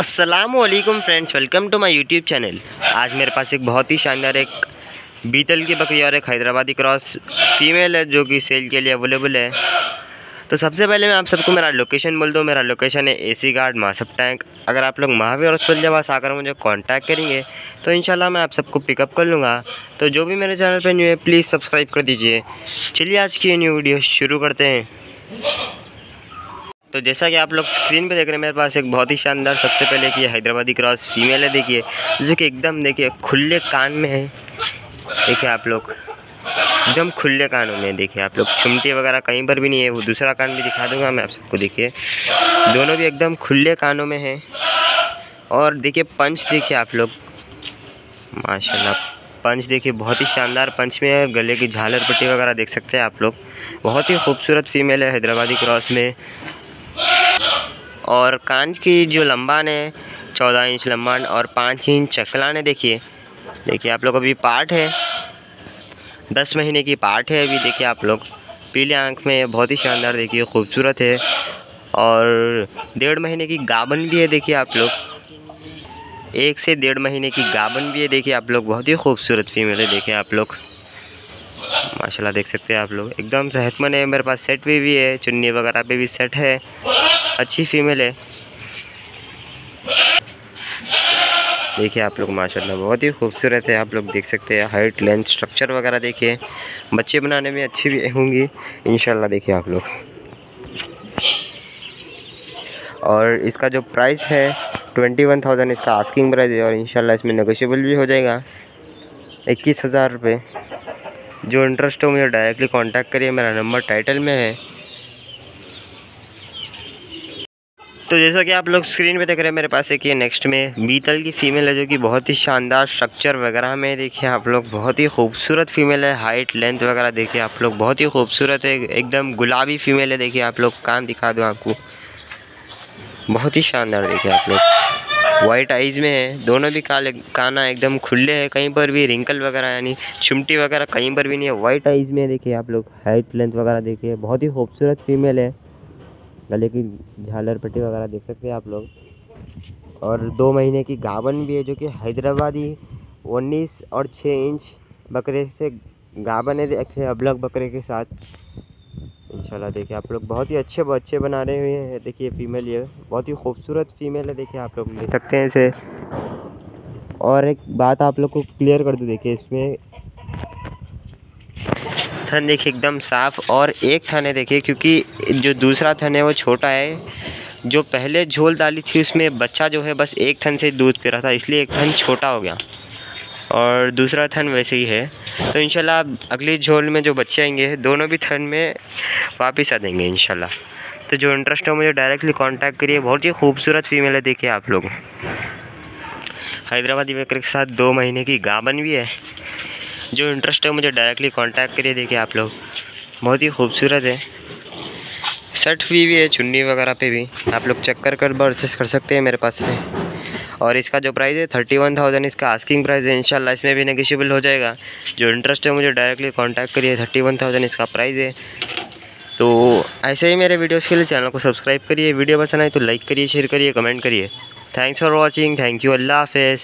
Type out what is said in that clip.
असलकुम friends, welcome to my YouTube channel. आज मेरे पास एक बहुत ही शानदार एक बीतल की बकरी और एक हैदराबादी क्रॉस फीमेल है जो कि सेल के लिए अवेलेबल है। तो सबसे पहले मैं आप सबको मेरा लोकेशन बोल दूँ। मेरा लोकेशन है एसी गार्ड मासप टैंक। अगर आप लोग महावीर हॉस्पिटल पास आकर मुझे कांटेक्ट करेंगे तो इंशाल्लाह मैं आप सबको पिकअप कर लूँगा। तो जो भी मेरे चैनल पर न्यू है प्लीज़ सब्सक्राइब कर दीजिए। चलिए आज की न्यू वीडियो शुरू करते हैं। तो जैसा कि आप लोग स्क्रीन पे देख रहे हैं, मेरे पास एक बहुत ही शानदार, सबसे पहले कि हैदराबादी क्रॉस फीमेल है, देखिए, जो कि एकदम, देखिए, खुले कान में है। देखिए आप लोग, एकदम खुले कानों में देखिए आप लोग। चुमटी वगैरह कहीं पर भी नहीं है, वो दूसरा कान भी दिखा दूँगा, मैं आप सबको देखिए। दोनों भी एकदम खुले कानों में है। और देखिए पंच देखिए आप लोग। माशाल्लाह पंच देखिए, बहुत ही शानदार पंच में है गले की झालर पट्टी वगैरह देख सकते हैं आप लोग। बहुत ही खूबसूरत फीमेल है हैदराबादी क्रॉस में। और कान की जो लंबान है चौदह इंच लंबान और पाँच इंच चकलान है देखिए। देखिए, आप लोग अभी पार्ट है। दस महीने की पार्ट है अभी। देखिए, आप लोग पीले आँख में बहुत ही शानदार, देखिए, खूबसूरत है। और डेढ़ महीने की गाबन भी है, देखिए, आप लोग। एक से डेढ़ महीने की गाबन भी है, देखिए, आप लोग। बहुत ही खूबसूरत फीमेल है, देखिए, आप लोग। माशाल्लाह देख सकते हैं आप लोग। एकदम सेहतमंद है मेरे पास सेट भी, भी है चुन्नी वगैरह पे भी सेट है। अच्छी फीमेल है। देखिए आप लोग माशाल्लाह बहुत ही खूबसूरत है आप लोग देख सकते हैं। हाइट लेंथ स्ट्रक्चर वगैरह देखिए। बच्चे बनाने में अच्छी भी होंगी इन देखिए आप लोग। और इसका जो प्राइस है ट्वेंटी वन थाउज़ेंड इसका आस्किंग प्राइस है और इंशाल्लाह इसमें नेगोशिएबल भी हो जाएगा। इक्कीस हज़ार रुपये जो इंटरेस्ट हो, मुझे डायरेक्टली कांटेक्ट करिए, मेरा नंबर टाइटल में है। तो जैसा कि आप लोग स्क्रीन पे देख रहे हैं, मेरे पास एक ये नेक्स्ट में बीतल की फ़ीमेल है, जो कि बहुत ही शानदार स्ट्रक्चर वगैरह में देखिए आप लोग, बहुत ही खूबसूरत फीमेल है। हाइट लेंथ वगैरह देखिए आप लोग, बहुत ही खूबसूरत है। एकदम गुलाबी फीमेल है, देखिए आप लोग, कान दिखा दो आपको। बहुत ही शानदार देखिए आप लोग। वाइट आइज़ में है। दोनों भी काले काना एकदम खुले हैं। कहीं पर भी रिंकल वगैरह, यानी चुमटी वगैरह कहीं पर भी नहीं है। वाइट आइज़ में देखिए आप लोग हाइट लेंथ वगैरह देखिए। बहुत ही खूबसूरत फीमेल है। गले की झालर पट्टी वगैरह देख सकते हैं आप लोग। और दो महीने की गावन भी है जो कि हैदराबादी उन्नीस और छः इंच बकरे से गावन है। अच्छे अबलग बकरे के साथ। इंशाल्लाह देखिए आप लोग बहुत ही अच्छे बच्चे बना रहे हुए हैं। देखिए फीमेल ये, बहुत ही खूबसूरत फीमेल है, देखिए आप लोग ले सकते हैं इसे। और एक बात आप लोग को क्लियर कर दूँ, देखिए इसमें थन देखिए एकदम साफ़ और एक थन है, देखिए क्योंकि जो दूसरा थन है वो छोटा है, जो पहले झोल डाली थी उसमें बच्चा जो है बस एक थन से दूध पी रहा था, इसलिए एक थन छोटा हो गया। और दूसरा थन वैसे ही है। तो इंशाल्लाह अगली झोल में जो बच्चे आएँगे दोनों भी थन में वापस आ देंगे इंशाल्लाह। तो जो इंटरेस्ट हो मुझे डायरेक्टली कांटेक्ट करिए। बहुत ही खूबसूरत फीमेल है देखिए आप लोग। हैदराबादी बकरे के साथ दो महीने की गाबन भी है। जो इंटरेस्ट है मुझे डायरेक्टली कांटेक्ट करिए देखिए आप लोग। बहुत ही खूबसूरत है। शर्ट भी, भी है चुन्नी वगैरह पे भी। आप लोग चेक कर कर परचेस कर सकते हैं मेरे पास से। और इसका जो प्राइस है थर्टी वन थाउज़ेंड इसका आस्किंग प्राइस है। इंशाल्लाह इसमें भी नेगोशियबल हो जाएगा। जो इंटरेस्ट है, मुझे डायरेक्टली कॉन्टैक्ट करिए। थर्टी वन थाउज़ेंड इसका प्राइस है। तो ऐसे ही मेरे वीडियोज़ के लिए चैनल को सब्सक्राइब करिए। वीडियो पसंद आए तो लाइक करिए शेयर करिए कमेंट करिए। Thanks for watching thank you अल्लाह हाफिज़।